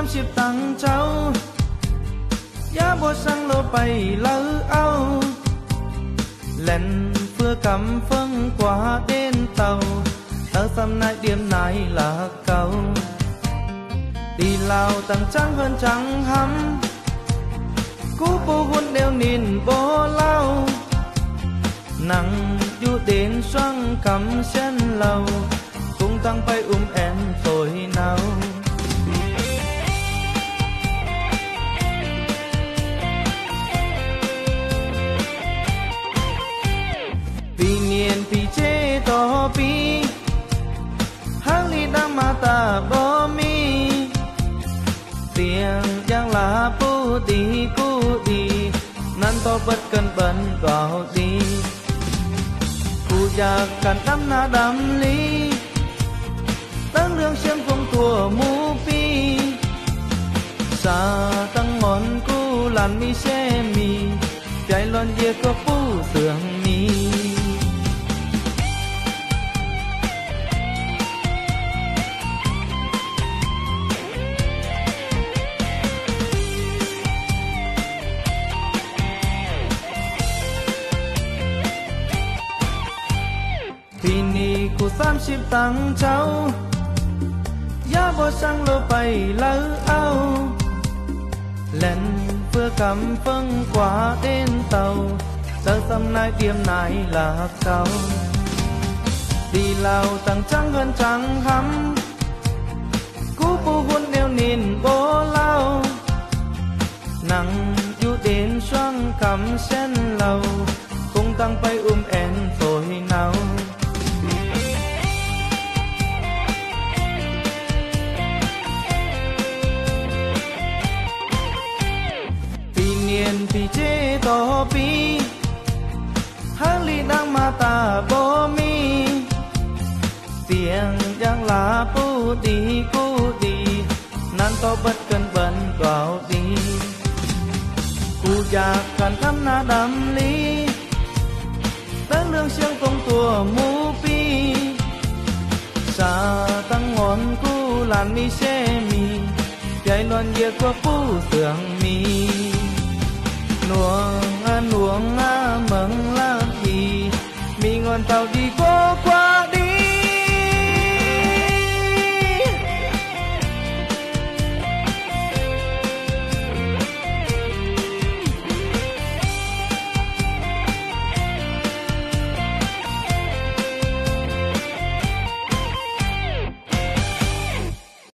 三攝凳酒，也沒生路被溜歐。lần vừa cắm vâng quá đến tàu. Tớ tâm nay đêm nay là cầu. Đi lao tăng trắng hơn trắng hắm cú bố hôn đều nhìn bố lao nắng du đến xoăng cắm sen lầu. Cũng tăng bay um em mà ta bỏ mi. Tiếng giang là pu đi cu đi nan to bất cần bận vào đi cu già cần đắm na đắm lý tăng lương xem phong thua mu pi sa tăng món cu làn mi xe mi, chạy lon dìa có pu tưởng mi. Ni ya bay ao lên vừa cầm phân quá đến tàu. Tơ tâm nai tiêm nai là cao đi lao tăng trắng hơn trắng hắm. Cú bu hôn neo nhìn bố lao. Nắng du đến xoang cầm sen lầu. Cũng tăng bay um vì vì chế to pi hang li đang mà ta bo mi. Tiếng giang lá pu đi pu đi nan to bất cần bận vào đi cu già cần thăm na đam lý đang lương siêng công tua mu pi sa tăng ngón cu làn mi xe mi chạy loạn địa qua pu tưởng mi nuông a nuông a à, mừng la thì mi ngon tàu đi qua.